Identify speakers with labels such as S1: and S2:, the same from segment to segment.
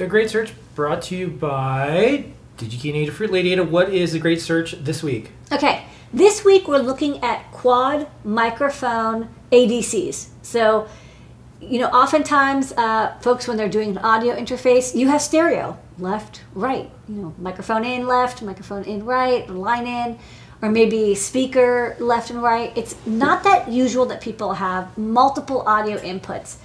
S1: The Great Search brought to you by DigiKey and Adafruit. Ladyada, what is the Great Search this week?
S2: Okay, this week we're looking at quad microphone ADCs. So, you know, oftentimes uh, folks, when they're doing an audio interface, you have stereo, left, right. You know, microphone in, left, microphone in, right, line in, or maybe speaker left and right. It's not that usual that people have multiple audio inputs.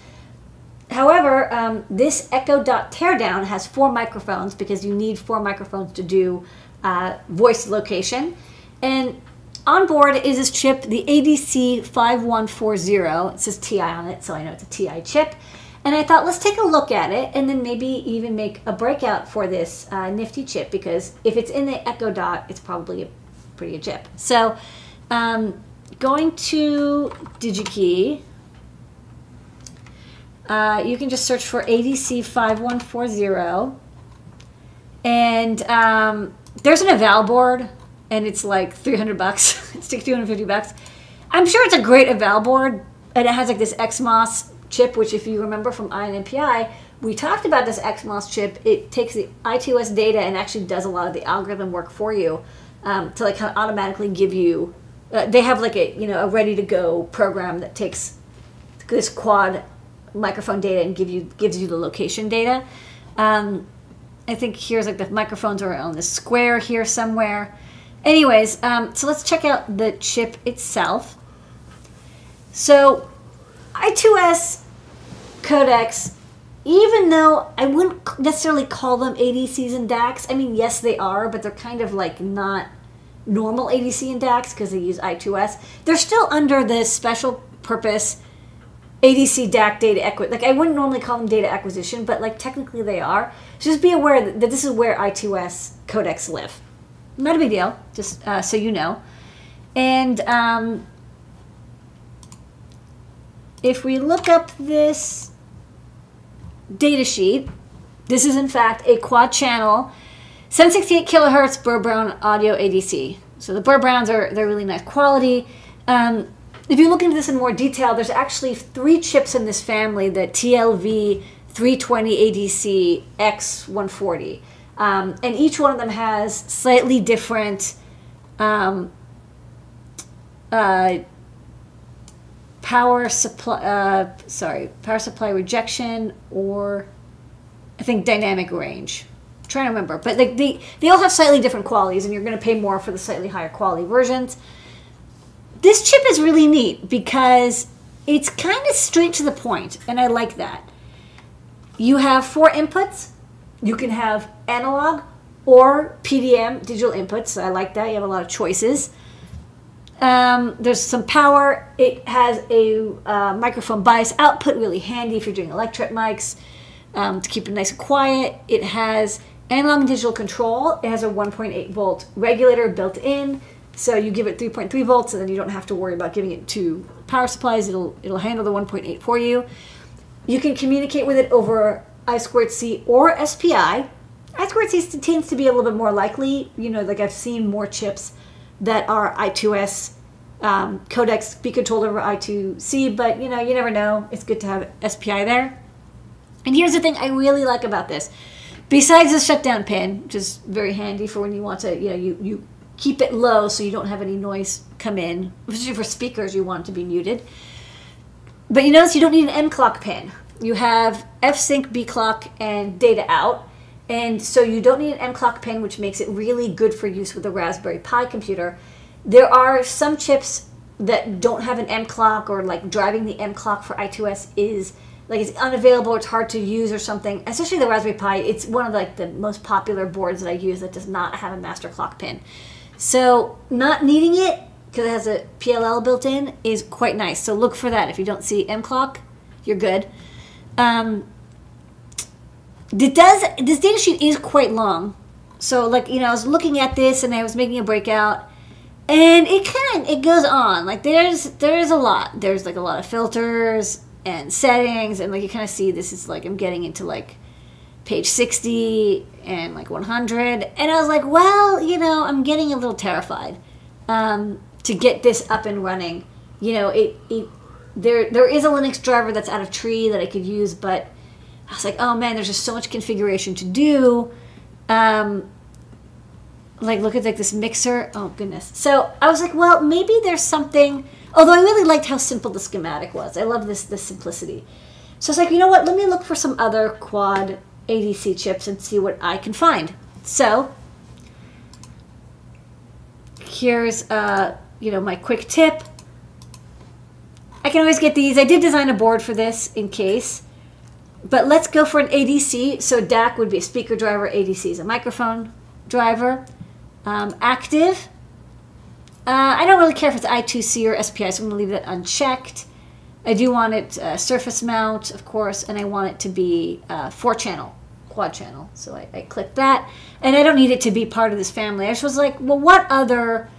S2: However, um, this Echo Dot Teardown has four microphones because you need four microphones to do uh, voice location. And on board is this chip, the ADC 5140. It says TI on it, so I know it's a TI chip. And I thought, let's take a look at it and then maybe even make a breakout for this uh, nifty chip because if it's in the Echo Dot, it's probably a pretty good chip. So, um, going to DigiKey, uh, you can just search for ADC 5140. And um, there's an eval board, and it's like 300 bucks. it's like 250 bucks. I'm sure it's a great eval board, and it has like this XMOS chip, which if you remember from EYE ON NPI, we talked about this XMOS chip. It takes the I2S data and actually does a lot of the algorithm work for you um, to like automatically give you. Uh, they have like a you know a ready to go program that takes this quad microphone data and give you gives you the location data. Um, I think here's like the microphones are on the square here somewhere. Anyways, um, so let's check out the chip itself. So I2S codecs, even though I wouldn't necessarily call them ADCs and DACs, I mean, yes, they are, but they're kind of like not normal ADC and DACs because they use I2S. They're still under this special purpose ADC DAC data acquisition. Like I wouldn't normally call them data acquisition, but like technically they are. So just be aware that, that this is where I2S codecs live. Not a big deal, just uh, so you know. And um, if we look up this data sheet, this is in fact a quad channel 768 kilohertz Burr Brown audio ADC. So the Burr Browns are they're really nice quality. Um, if you look into this in more detail, there's actually three chips in this family: the TLV 320 ADC X140, um, and each one of them has slightly different um, uh, power supply. Uh, sorry, power supply rejection, or I think dynamic range. I'm trying to remember, but like they they all have slightly different qualities, and you're going to pay more for the slightly higher quality versions. This chip is really neat because it's kind of straight to the point, and I like that. You have four inputs. You can have analog or PDM digital inputs. I like that. You have a lot of choices. Um, there's some power. It has a uh, microphone bias output, really handy if you're doing electret mics um, to keep it nice and quiet. It has analog and digital control. It has a 1.8 volt regulator built in. So you give it 3.3 volts, and then you don't have to worry about giving it two power supplies. It'll it'll handle the 1.8 for you. You can communicate with it over I squared C or SPI. I squared C tends to be a little bit more likely. You know, like I've seen more chips that are I2S um, codecs be controlled over I2C, but you know, you never know. It's good to have SPI there. And here's the thing I really like about this. Besides the shutdown pin, which is very handy for when you want to, you know, you, you keep it low so you don't have any noise come in. Especially for speakers, you want it to be muted. But you notice you don't need an M clock pin. You have F sync, B clock, and data out. And so you don't need an M clock pin, which makes it really good for use with a Raspberry Pi computer. There are some chips that don't have an M clock or like driving the M clock for I2S is like it's unavailable or it's hard to use or something. Especially the Raspberry Pi, it's one of like the most popular boards that I use that does not have a master clock pin. So not needing it because it has a PLL built in is quite nice. So look for that. If you don't see M clock, you're good. Um, it does this data sheet is quite long. So like you know, I was looking at this and I was making a breakout, and it kind of it goes on. Like there's there's a lot. There's like a lot of filters and settings, and like you kind of see this is like I'm getting into like page 60 and like 100 and i was like well you know i'm getting a little terrified um, to get this up and running you know it, it there there is a linux driver that's out of tree that i could use but I was like, oh man, there's just so much configuration to do. Um, like look at like this mixer. Oh goodness. So I was like, well, maybe there's something. Although I really liked how simple the schematic was. I love this the simplicity. So I was like, you know what? Let me look for some other quad ADC chips and see what I can find. So here's uh, you know my quick tip. I can always get these. I did design a board for this in case. But let's go for an ADC. So DAC would be a speaker driver, ADC is a microphone driver. Um, active. Uh, I don't really care if it's I2C or SPI, so I'm going to leave that unchecked. I do want it uh, surface mount, of course, and I want it to be uh, four channel, quad channel. So I, I click that. And I don't need it to be part of this family. I just was like, well, what other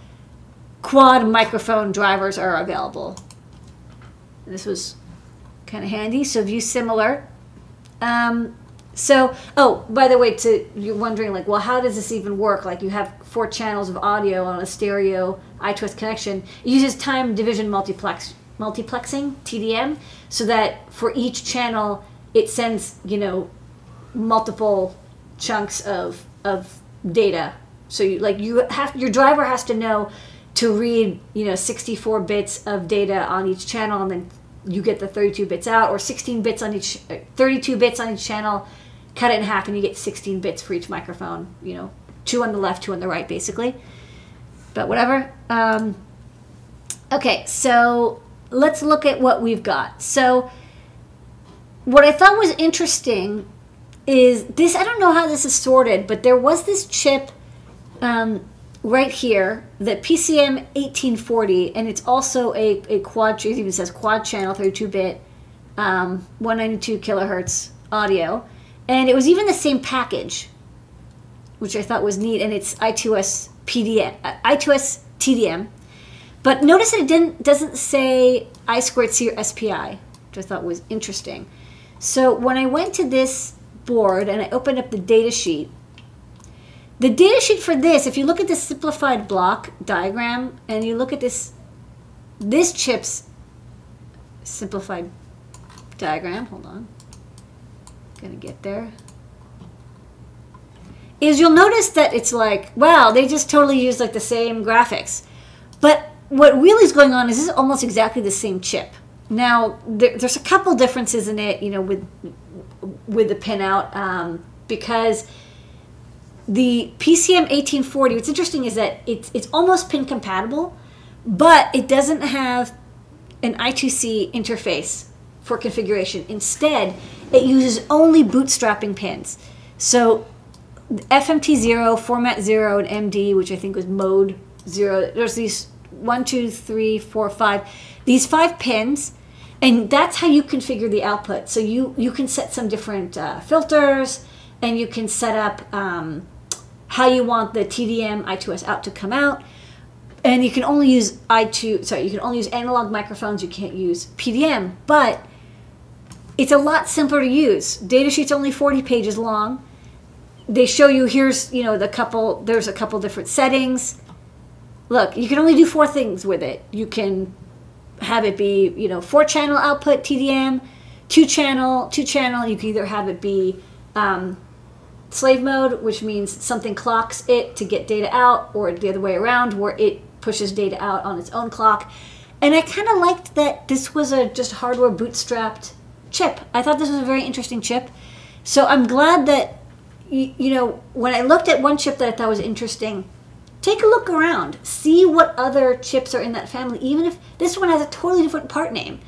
S2: quad microphone drivers are available? And this was kind of handy. So view similar. Um, so, oh, by the way, to you're wondering like, well, how does this even work? Like, you have four channels of audio on a stereo I2S connection. It uses time division multiplex multiplexing (TDM), so that for each channel it sends you know multiple chunks of of data. So you like you have your driver has to know to read you know 64 bits of data on each channel and then you get the 32 bits out or 16 bits on each uh, 32 bits on each channel cut it in half and you get 16 bits for each microphone you know two on the left two on the right basically but whatever um, okay so let's look at what we've got so what i thought was interesting is this i don't know how this is sorted but there was this chip um, right here the PCM 1840, and it's also a, a quad, it even says quad channel 32 bit, um, 192 kilohertz audio. And it was even the same package, which I thought was neat, and it's I2S PDM, uh, I2S TDM. But notice that it didn't doesn't say I squared C or SPI, which I thought was interesting. So when I went to this board and I opened up the data sheet, the data sheet for this, if you look at the simplified block diagram and you look at this, this chip's simplified diagram, hold on, gonna get there, is you'll notice that it's like, wow, they just totally use like the same graphics. But what really is going on is this is almost exactly the same chip. Now, there, there's a couple differences in it, you know, with with the pinout, um, because the PCM 1840, what's interesting is that it's, it's almost pin compatible, but it doesn't have an I2C interface for configuration. Instead, it uses only bootstrapping pins. So FMT0, format 0, and MD, which I think was mode 0, there's these one, two, three, four, five, these five pins, and that's how you configure the output. So you, you can set some different uh, filters, and you can set up um, how you want the TDM I2S out to come out. And you can only use I2, sorry, you can only use analog microphones, you can't use PDM, but it's a lot simpler to use. Datasheet's only 40 pages long. They show you here's, you know, the couple, there's a couple different settings. Look, you can only do four things with it. You can have it be, you know, four channel output TDM, two channel, two channel. You can either have it be um, slave mode, which means something clocks it to get data out, or the other way around, where it pushes data out on its own clock. And I kind of liked that this was a just hardware bootstrapped chip. I thought this was a very interesting chip. So I'm glad that, you, you know, when I looked at one chip that I thought was interesting, take a look around. See what other chips are in that family, even if this one has a totally different part name.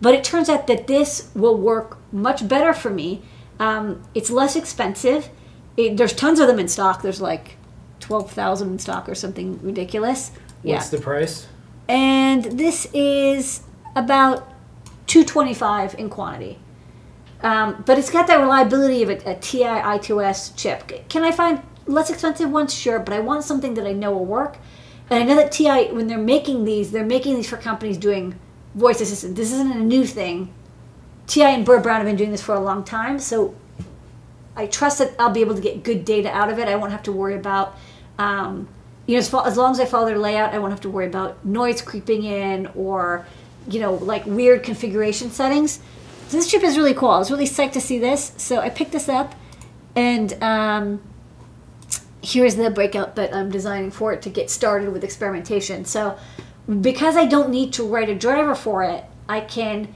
S2: But it turns out that this will work much better for me. Um, it's less expensive it, there's tons of them in stock. There's like twelve thousand in stock or something ridiculous.
S1: What's
S2: yeah.
S1: the price?
S2: And this is about two twenty five in quantity. Um, but it's got that reliability of a, a TI I2S chip. Can I find less expensive ones? Sure, but I want something that I know will work. And I know that TI, when they're making these, they're making these for companies doing voice assistant. This isn't a new thing. TI and Burr Brown have been doing this for a long time, so I trust that I'll be able to get good data out of it. I won't have to worry about, um, you know, as, as, long as I follow their layout, I won't have to worry about noise creeping in or, you know, like weird configuration settings. So this chip is really cool. I was really psyched to see this. So I picked this up, and um, here's the breakout that I'm designing for it to get started with experimentation. So because I don't need to write a driver for it, I can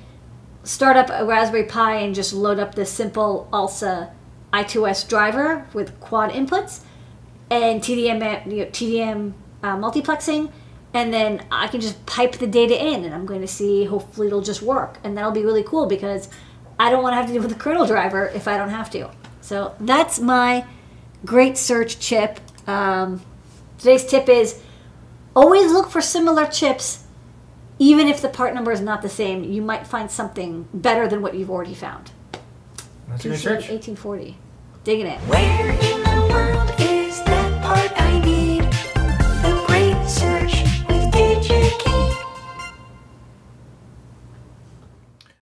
S2: start up a Raspberry Pi and just load up this simple ALSA I2S driver with quad inputs and TDM, you know, TDM uh, multiplexing, and then I can just pipe the data in, and I'm going to see. Hopefully, it'll just work, and that'll be really cool because I don't want to have to deal with a kernel driver if I don't have to. So that's my great search chip. Um, today's tip is always look for similar chips even if the part number is not the same, you might find something better than what you've already found.
S1: That's a good
S2: PC
S1: search.
S2: 1840. Digging it.